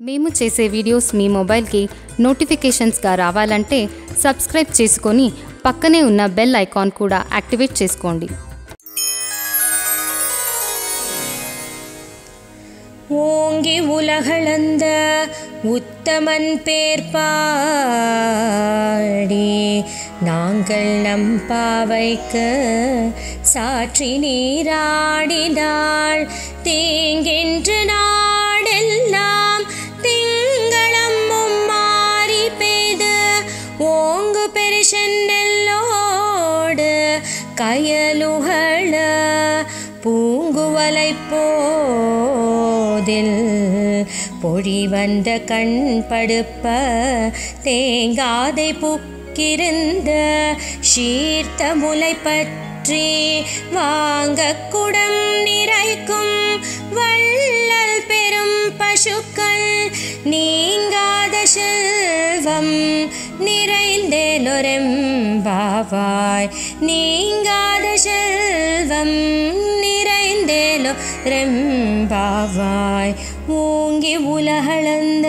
మేము చేసే వీడియోస్ మీ మొబైల్కి నోటిఫికేషన్స్గా రావాలంటే సబ్స్క్రైబ్ చేసుకొని పక్కనే ఉన్న బెల్ ఐకాన్ కూడా యాక్టివేట్ చేసుకోండి ஓங்கி உலகளந்த உத்தமன் பேர் பாடி நாங்கள் நம் பாவைக்கு சாற்றி நீராடினாள் தீங்கின்று ஓங்கு கயலுகள பூங்குவலை போதில் பொழி வந்த கண் படுப்ப தேங்காதை புக்கிருந்த சீர்த்த முலை பற்றி வாங்க குடம் நிறைக்கும் வள்ளல் பெரும் பசுக்கள் நீ செல்வம் நிறைந்தேலொரெம்பாவாய். நீங்காத செல்வம் நிறைந்தேலோ ரெம்பாவாய் ஓங்கி உலகளந்த